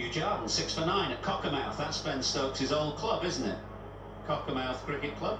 New Jarden, six for nine at Cockermouth. That's Ben Stokes' old club, isn't it? Cockermouth Cricket Club.